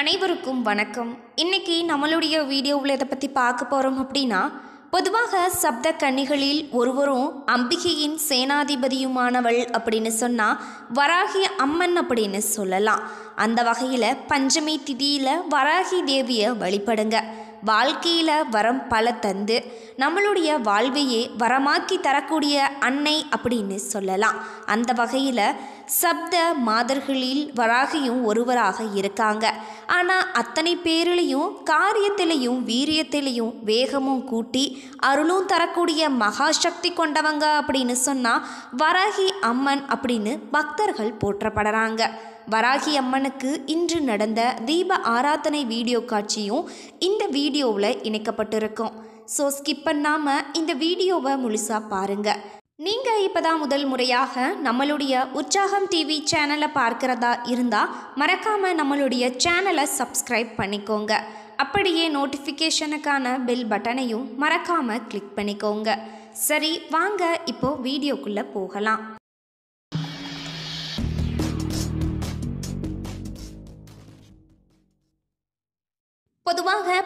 அனைவருக்கும் வணக்கம். இன்னைக்கு நம்மளுடைய வீடியோவில் இதை பற்றி பார்க்க போகிறோம் அப்படின்னா பொதுவாக சப்த கன்னிகளில் ஒருவரும் அம்பிகையின் சேனாதிபதியுமானவள் அப்படின்னு சொன்னால் வராகி அம்மன் அப்படின்னு சொல்லலாம். அந்த வகையில் பஞ்சமி திதியில் வராகி தேவியை வழிபடுங்க. வாழ்க்கையில் வரம் பல தந்து நம்மளுடைய வாழ்வையே வரமாக்கி தரக்கூடிய அன்னை அப்படின்னு சொல்லலாம். அந்த வகையில் சப்த மாதர்களில் வராகியும் ஒருவராக இருக்காங்க. ஆனால் அத்தனை பேரிலையும் காரியத்திலையும் வீரியத்திலையும் வேகமும் கூட்டி அருளும் தரக்கூடிய மகாசக்தி கொண்டவங்க அப்படின்னு சொன்னால் வராகி அம்மன் அப்படின்னு பக்தர்கள் போற்றப்படுறாங்க. வராகி அம்மனுக்கு இன்று நடந்த தீப ஆராதனை வீடியோ காட்சியும் இந்த வீடியோவில் இணைக்கப்பட்டிருக்கும். ஸோ ஸ்கிப் பண்ணாமல் இந்த வீடியோவை முழுசாக பாருங்கள் நீங்கள் இப்போ தான் முதல் முறையாக நம்மளுடைய உற்சாகம் டிவி சேனலை பார்க்குறதா இருந்தால் மறக்காமல் நம்மளுடைய சேனலை சப்ஸ்கிரைப் பண்ணிக்கோங்க. அப்படியே நோட்டிஃபிகேஷனுக்கான பெல் பட்டனையும் மறக்காமல் கிளிக் பண்ணிக்கோங்க. சரி வாங்க இப்போது வீடியோக்குள்ளே போகலாம்.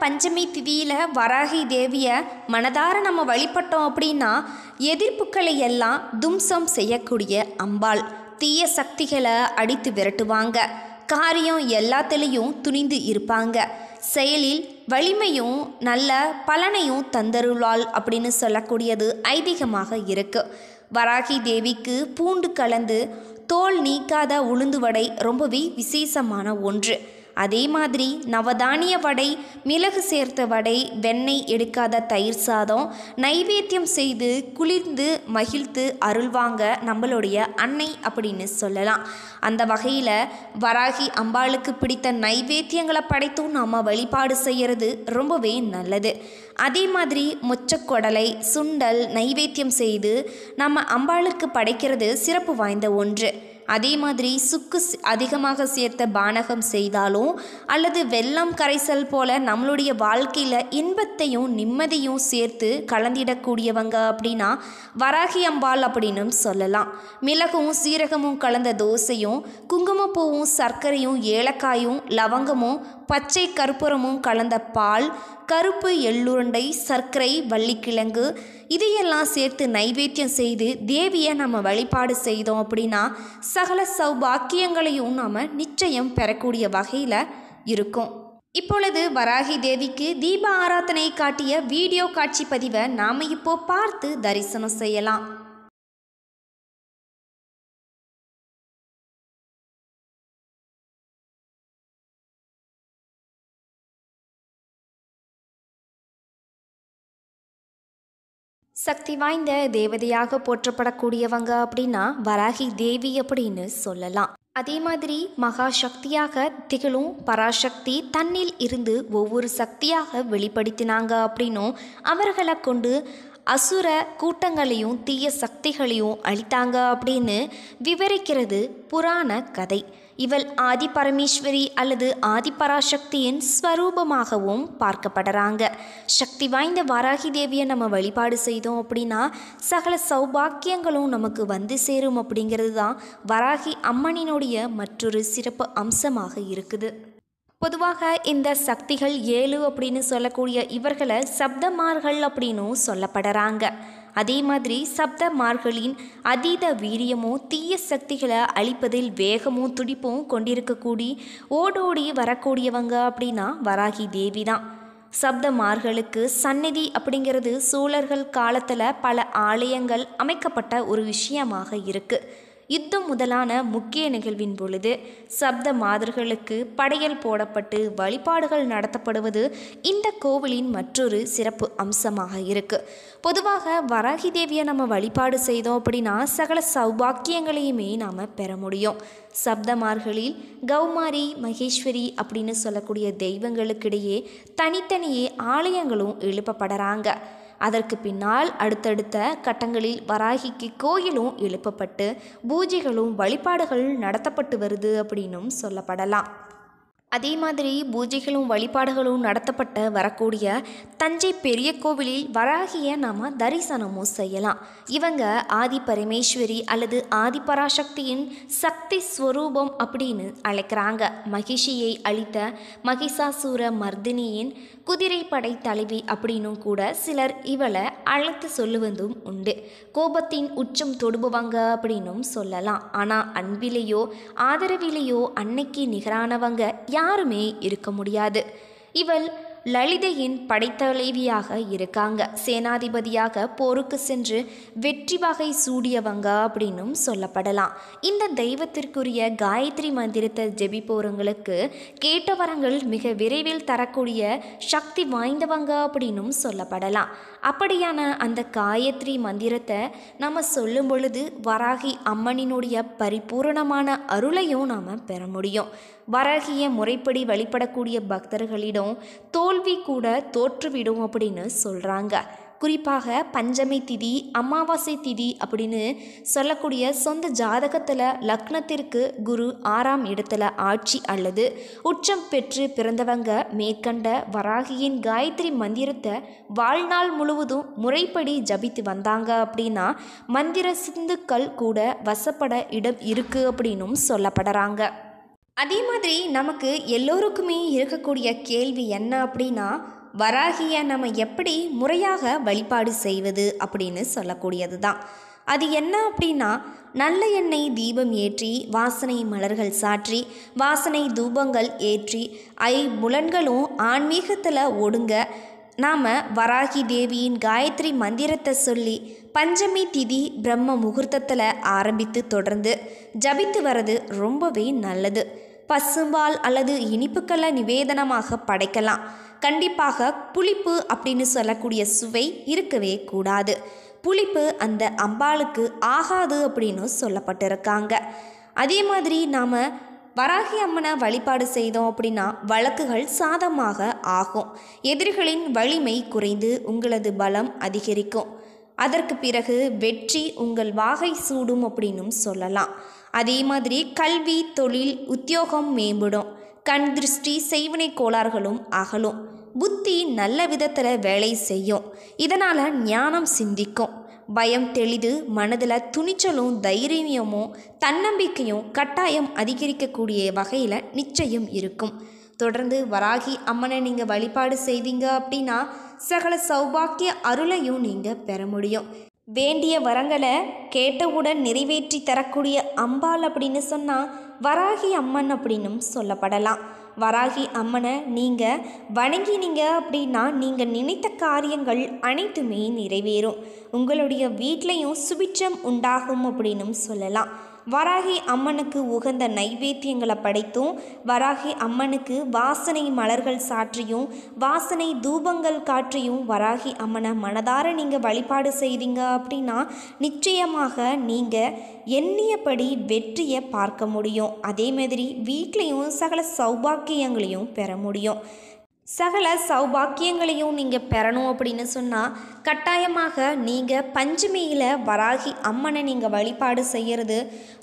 பஞ்சமி திதியில் வராகி தேவியை மனதார நம்ம வழிபட்டோம் அப்படின்னா எதிர்ப்புகளை எல்லாம் தும்சம் செய்யக்கூடிய அம்பாள். தீய சக்திகளை அடித்து விரட்டுவாங்க. காரியம் எல்லாத்துலேயும் துணிந்து இருப்பாங்க. செயலில் வலிமையும் நல்ல பலனையும் தந்தருளாள் அப்படின்னு சொல்லக்கூடியது ஐதீகமாக இருக்கு. வராகி தேவிக்கு பூண்டு கலந்து தோல் நீக்காத உளுந்து வடை ரொம்பவே விசேஷமான ஒன்று. அதே மாதிரி நவதானிய வடை மிளகு சேர்த்த வடை வெண்ணெய் எடுக்காத தயிர் சாதம் நைவேத்தியம் செய்து குளிர்ந்து மகிழ்ந்து அருள்வாங்க நம்மளுடைய அன்னை அப்படின்னு சொல்லலாம். அந்த வகையில் வராகி அம்பாளுக்கு பிடித்த நைவேத்தியங்களை படைத்தும் நாம் வழிபாடு செய்கிறது ரொம்பவே நல்லது. அதே மாதிரி முச்சக்கொடலை சுண்டல் நைவேத்தியம் செய்து நம்ம அம்பாளுக்கு படைக்கிறது சிறப்பு வாய்ந்த ஒன்று. அதே மாதிரி சுக்கு அதிகமாக சேர்த்த பானகம் செய்தாலும் அல்லது வெல்லம் கரைசல் போல நம்மளுடைய வாழ்க்கையில் இன்பத்தையும் நிம்மதியும் சேர்த்து கலந்திடக்கூடியவங்க அப்படின்னா வராகி அம்பாள் அப்படின்னும் சொல்லலாம். மிளகும் சீரகமும் கலந்த தோசையும் குங்குமப்பூவும் சர்க்கரையும் ஏலக்காயும் லவங்கமும் பச்சை கற்பூரமும் கலந்த பால் கருப்பு எள்ளுருண்டை சர்க்கரை வள்ளிக்கிழங்கு இதையெல்லாம் சேர்த்து நைவேத்தியம் செய்து தேவியை நம்ம வழிபாடு செய்தோம் அப்படின்னா சகல சௌபாக்கியங்களையும் நாம் நிச்சயம் பெறக்கூடிய வகையில் இருக்கும். இப்பொழுது வராகி தேவிக்கு தீப ஆராதனை காட்டிய வீடியோ காட்சி பதிவை நாம் இப்போ பார்த்து தரிசனம் செய்யலாம். சக்தி வாய்ந்த தேவதையாக போற்றப்படக்கூடியவங்க அப்படின்னா வராகி தேவி அப்படின்னு சொல்லலாம். அதே மாதிரி மகா சக்தியாக திகழும் பராசக்தி தன்னில் இருந்து ஒவ்வொரு சக்தியாக வெளிப்படுத்தினாங்க அப்படின்னும் அவர்களை கொண்டு அசுர கூட்டங்களையும் தீய சக்திகளையும் அழித்தாங்க அப்படின்னு விவரிக்கிறது புராண கதை. இவள் ஆதி பரமேஸ்வரி அல்லது ஆதி பராசக்தியின் ஸ்வரூபமாகவும் பார்க்கப்படுறாங்க. சக்தி வாய்ந்த வாராகி தேவியை நம்ம வழிபாடு செய்தோம் அப்படின்னா சகல சௌபாக்கியங்களும் நமக்கு வந்து சேரும் அப்படிங்கிறது தான் வராகி அம்மனினுடைய மற்றொரு சிறப்பு அம்சமாக இருக்குது. பொதுவாக இந்த சக்திகள் ஏழு அப்படின்னு சொல்லக்கூடிய இவர்களை சப்தமார்கள் அப்படின்னும் சொல்லப்படுறாங்க. அதே மாதிரி சப்தமார்களின் அதீத வீரியமும் தீய சக்திகளை அழிப்பதில் வேகமும் துடிப்பும் கொண்டிருக்கக்கூடி ஓடோடி வரக்கூடியவங்க அப்படின்னா வராகி தேவி தான். சப்தமார்களுக்கு சந்நிதி அப்படிங்கிறது சோழர்கள் காலத்தில் பல ஆலயங்கள் அமைக்கப்பட்ட ஒரு விஷயமாக இருக்குது யுத்தம் முதலான முக்கிய நிகழ்வின் பொழுது சப்த மாதர்களுக்கு படையல் போடப்பட்டு வழிபாடுகள் நடத்தப்படுவது இந்த கோவிலின் மற்றொரு சிறப்பு அம்சமாக இருக்கு. பொதுவாக வராகி தேவியை நம்ம வழிபாடு செய்தோம் அப்படின்னா சகல சௌபாக்கியங்களையுமே நாம் பெற முடியும். சப்தமார்களில் கௌமாரி மகேஸ்வரி அப்படின்னு சொல்லக்கூடிய தெய்வங்களுக்கிடையே தனித்தனியே ஆலயங்களும் எழுப்பப்படுறாங்க. அதற்கு பின்னால் அடுத்தடுத்த கட்டங்களில் வராகிக்கு கோயிலும் எழுப்பப்பட்டு பூஜைகளும் வழிபாடுகள் நடத்தப்பட்டு வருது அப்படின்னும் சொல்லப்படலாம். அதே மாதிரி பூஜைகளும் வழிபாடுகளும் நடத்தப்பட்ட வரக்கூடிய தஞ்சை பெரிய கோவிலில் வராகிய நாம் தரிசனமும் செய்யலாம். இவங்க ஆதி பரமேஸ்வரி அல்லது ஆதி பராசக்தியின் சக்தி ஸ்வரூபம் அப்படின்னு அழைக்கிறாங்க. மகிஷியை அழித்த மகிஷாசூர மர்தினியின் குதிரைப்படை தலைவி அப்படின்னும் கூட சிலர் இவளை அழைத்து சொல்லுவதும் உண்டு. கோபத்தின் உச்சம் தொடுபவங்க அப்படின்னும் சொல்லலாம். ஆனால் அன்பிலேயோ ஆதரவிலேயோ அன்னைக்கு நிகரானவங்க யாருமே இருக்க முடியாது. இவள் லலிதையின் படைத்தலைவியாக இருக்காங்க. சேனாதிபதியாக போருக்கு சென்று வெற்றி வகை சூடியவங்க அப்படின்னும் சொல்லப்படலாம். இந்த தெய்வத்திற்குரிய காயத்ரி மந்திரத்தை ஜெபிப்போறவங்களுக்கு கேட்ட வரங்கள் மிக விரைவில் தரக்கூடிய சக்தி வாய்ந்தவங்க அப்படின்னும் சொல்லப்படலாம். அப்படியான அந்த காயத்ரி மந்திரத்தை நம்ம சொல்லும் பொழுது வராகி அம்மனினுடைய பரிபூரணமான அருளையும் நாம் பெற முடியும். வராகிய முறைப்படி வழிபடக்கூடிய பக்தர்களிடம் தோல்வி கூட தோற்றுவிடும் அப்படின்னு சொல்கிறாங்க குறிப்பாக பஞ்சமி திதி அமாவாசை திதி அப்படின்னு சொல்லக்கூடிய சொந்த ஜாதகத்தில் லக்னத்திற்கு குரு ஆறாம் இடத்துல ஆட்சி அல்லது உச்சம் பெற்று பிறந்தவங்க மேற்கண்ட வராகியின் காயத்ரி மந்திரத்தை வாழ்நாள் முழுவதும் முறைப்படி ஜபித்து வந்தாங்க அப்படின்னா மந்திர சிந்துக்கள் கூட வசப்பட இடம் இருக்குது அப்படின்னும் சொல்லப்படுறாங்க. அதே மாதிரி நமக்கு எல்லோருக்குமே இருக்கக்கூடிய கேள்வி என்ன அப்படின்னா வராகிய நம்ம எப்படி முறையாக வழிபாடு செய்வது அப்படின்னு சொல்லக்கூடியது தான் அது என்ன அப்படின்னா நல்ல எண்ணெய் தீபம் ஏற்றி வாசனை மலர்கள் சாற்றி வாசனை தூபங்கள் ஏற்றி ஐ புலன்களும் ஆன்மீகத்தில் ஒடுங்க நாம் வராகி தேவியின் காயத்ரி மந்திரத்தை சொல்லி பஞ்சமி திதி பிரம்ம முகூர்த்தத்தில் ஆரம்பித்து தொடர்ந்து ஜபித்து வர்றது ரொம்பவே நல்லது. பசும்பால் அல்லது இனிப்புக்களை நிவேதனமாக படைக்கலாம். கண்டிப்பாக புளிப்பு அப்படின்னு சொல்லக்கூடிய சுவை இருக்கவே கூடாது. புளிப்பு அந்த அம்பாளுக்கு ஆகாது அப்படின்னு சொல்லப்பட்டிருக்காங்க. அதே மாதிரி நாம் வராகி அம்மனை வழிபாடு செய்தோம் அப்படின்னா வழக்குகள் சாதமாக ஆகும். எதிரிகளின் வலிமை குறைந்து உங்களது பலம் அதிகரிக்கும். அதற்கு பிறகு வெற்றி உங்கள் வாகை சூடும் அப்படின்னும் சொல்லலாம். அதே மாதிரி கல்வி தொழில் உத்தியோகம் மேம்படும். கண் திருஷ்டி செய்வினை கோளாறுகளும் அகலும். புத்தி நல்ல விதத்தில் வேலை செய்யும். இதனால் ஞானம் சிந்திக்கும். பயம் தெளிது மனதில் துணிச்சலும் தைரியமும் தன்னம்பிக்கையும் கட்டாயம் அதிகரிக்கக்கூடிய வகையில் நிச்சயம் இருக்கும். தொடர்ந்து வராகி அம்மனை நீங்கள் வழிபாடு செய்தீங்க அப்படின்னா சகல சௌபாக்கிய அருளையும் நீங்கள் பெற முடியும். வேண்டிய வரங்களை கேட்டவுடன் நிறைவேற்றி தரக்கூடிய அம்பாள் அப்படின்னு சொன்னால் வராகி அம்மன் அப்படின்னும் சொல்லப்படலாம். வராகி அம்மனை நீங்கள் வணங்கினீங்க அப்படின்னா நீங்கள் நினைத்த காரியங்கள் அனைத்துமே நிறைவேறும். உங்களுடைய வீட்லேயும் சுபிட்சம் உண்டாகும் அப்படின்னும் சொல்லலாம். வராகி அம்மனுக்கு உகந்த நைவேத்தியங்களை படைத்தும் வராகி அம்மனுக்கு வாசனை மலர்கள் சாற்றியும் வாசனை தூபங்கள் காற்றியும் வராகி அம்மனை மனதார நீங்கள் வழிபாடு செய்தீங்க அப்படின்னா நிச்சயமாக நீங்கள் எண்ணியபடி வெற்றியை பார்க்க முடியும். அதே மாதிரி வீட்லேயும் சகல சௌபாக்கியங்களையும் பெற முடியும். சகல சௌபாக்கியங்களையும் நீங்கள் பெறணும் அப்படின்னு சொன்னால் கட்டாயமாக நீங்கள் பஞ்சமியில் வராகி அம்மனை நீங்கள் வழிபாடு செய்கிறது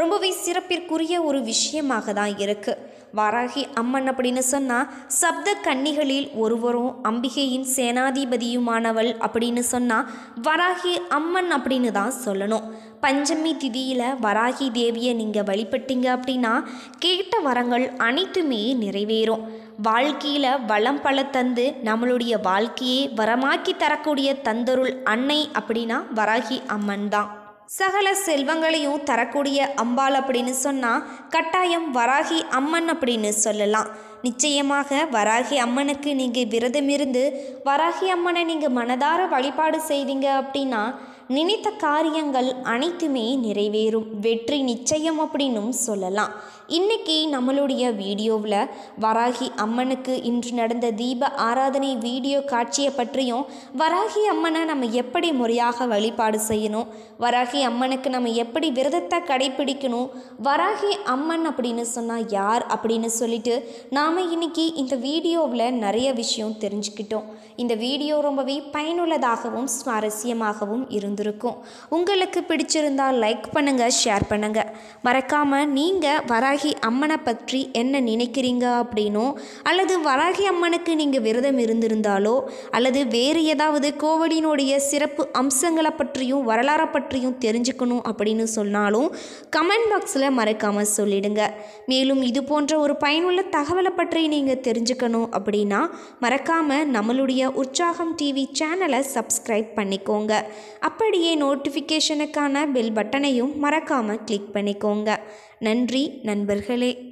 ரொம்பவே சிறப்பிற்குரிய ஒரு விஷயமாக தான் இருக்குது வராகி அம்மன் அப்படின்னு சொன்னால் சப்த கன்னிகளில் ஒருவரும் அம்பிகையின் சேனாதிபதியுமானவள் அப்படின்னு சொன்னால் வராகி அம்மன் அப்படின்னு தான் சொல்லணும். பஞ்சமி திதியில் வராகி தேவியை நீங்கள் வழிபட்டீங்க அப்படின்னா கேட்ட வரங்கள் அனைத்துமே நிறைவேறும். வாழ்க்கையில் வளம் பல தந்து நம்மளுடைய வாழ்க்கையை வரமாக்கி தரக்கூடிய தந்தருள் அன்னை அப்படின்னா வராகி அம்மன் தான். சகல செல்வங்களையும் தரக்கூடிய அம்பாள் அப்படின்னு சொன்னால் கட்டாயம் வராகி அம்மன் அப்படின்னு சொல்லலாம். நிச்சயமாக வராகி அம்மனுக்கு நீங்கள் விரதமிருந்து வராகி அம்மனை நீங்கள் மனதார வழிபாடு செய்தீங்க அப்படின்னா நினைத்த காரியங்கள் அனைத்துமே நிறைவேறும். வெற்றி நிச்சயம் அப்படின்னும் சொல்லலாம். இன்னைக்கு நம்மளுடைய வீடியோவில் வராகி அம்மனுக்கு இன்று நடந்த தீப ஆராதனை வீடியோ காட்சியை பற்றியும் வராகி அம்மனை நம்ம எப்படி முறையாக வழிபாடு செய்யணும் வராகி அம்மனுக்கு நம்ம எப்படி விரதத்தை கடைபிடிக்கணும் வராகி அம்மன் அப்படின்னு சொன்னால் யார் அப்படின்னு சொல்லிட்டு நாம் இன்னைக்கு இந்த வீடியோவில் நிறைய விஷயம் தெரிஞ்சுக்கிட்டோம். இந்த வீடியோ ரொம்பவே பயனுள்ளதாகவும் சுவாரஸ்யமாகவும் இருந்திருக்கும் உங்களுக்கு பிடிச்சிருந்தால் லைக் பண்ணுங்கள் ஷேர் பண்ணுங்கள் மறக்காமல் நீங்கள் வராகி அம்மனை பற்றி என்ன நினைக்கிறீங்க அப்படின்னோ அல்லது வராகி அம்மனுக்கு நீங்கள் விரதம் இருந்திருந்தாலோ அல்லது வேறு ஏதாவது கோவிலினுடைய சிறப்பு அம்சங்களை பற்றியும் வரலாறை பற்றியும் தெரிஞ்சுக்கணும் அப்படின்னு சொன்னாலும் கமெண்ட் பாக்ஸில் மறக்காமல் சொல்லிடுங்க. மேலும் இது போன்ற ஒரு பயனுள்ள தகவலை பற்றி நீங்கள் தெரிஞ்சுக்கணும் அப்படின்னா மறக்காமல் நம்மளுடைய உற்சாகம் டிவி சேனலை சப்ஸ்கிரைப் பண்ணிக்கோங்க. அப்படியே நோட்டிஃபிகேஷனுக்கான பெல் பட்டனையும் மறக்காமல் கிளிக் பண்ணிக்கோங்க. நன்றி நண்பர்களே.